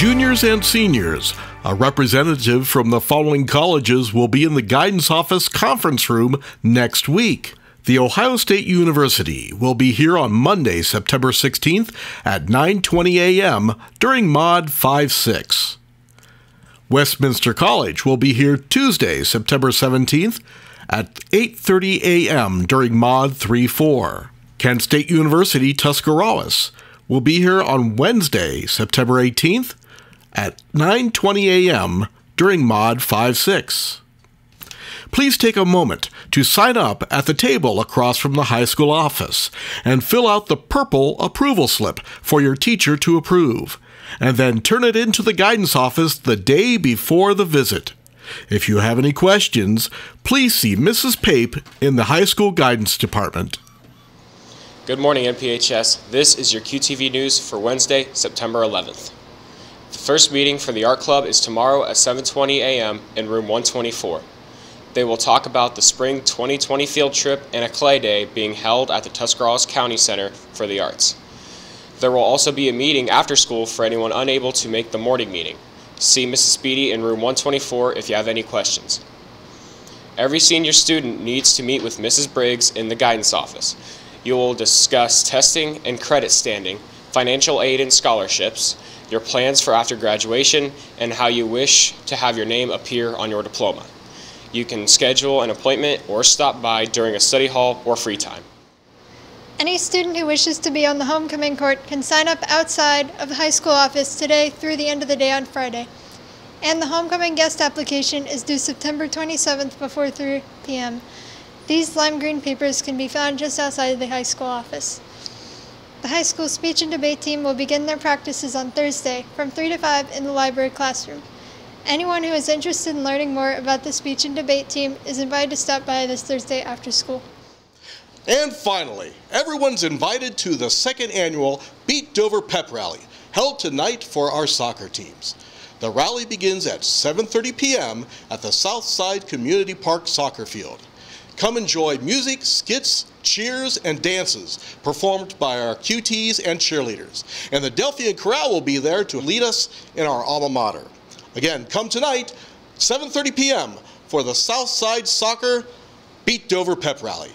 Juniors and seniors, a representative from the following colleges will be in the guidance office conference room next week. The Ohio State University will be here on Monday, September 16th at 9:20 a.m. during Mod 56. Westminster College will be here Tuesday, September 17th at 8:30 a.m. during Mod 34. Kent State University Tuscarawas will be here on Wednesday, September 18th at 9:20 a.m. during Mod 56. Please take a moment to sign up at the table across from the high school office and fill out the purple approval slip for your teacher to approve, and then turn it into the guidance office the day before the visit. If you have any questions, please see Mrs. Pape in the high school guidance department. Good morning, NPHS. This is your QTV news for Wednesday, September 11th. The first meeting for the Art Club is tomorrow at 7:20 a.m. in room 124. They will talk about the spring 2020 field trip and a clay day being held at the Tuscarawas County Center for the Arts. There will also be a meeting after school for anyone unable to make the morning meeting. See Mrs. Speedy in room 124 if you have any questions. Every senior student needs to meet with Mrs. Briggs in the guidance office. You will discuss testing and credit standing, financial aid and scholarships, your plans for after graduation, and how you wish to have your name appear on your diploma. You can schedule an appointment or stop by during a study hall or free time. Any student who wishes to be on the homecoming court can sign up outside of the high school office today through the end of the day on Friday. And the homecoming guest application is due September 27th before 3 p.m. These lime green papers can be found just outside of the high school office. The high school speech and debate team will begin their practices on Thursday from 3 to 5 in the library classroom. Anyone who is interested in learning more about the speech and debate team is invited to stop by this Thursday after school. And finally, everyone's invited to the second annual Beat Dover Pep Rally, held tonight for our soccer teams. The rally begins at 7:30 p.m. at the Southside Community Park soccer field. Come enjoy music, skits, cheers, and dances performed by our QTs and cheerleaders. And the Delphian Chorale will be there to lead us in our alma mater. Again, come tonight, 7:30 p.m. for the Southside Soccer Beat Dover Pep Rally.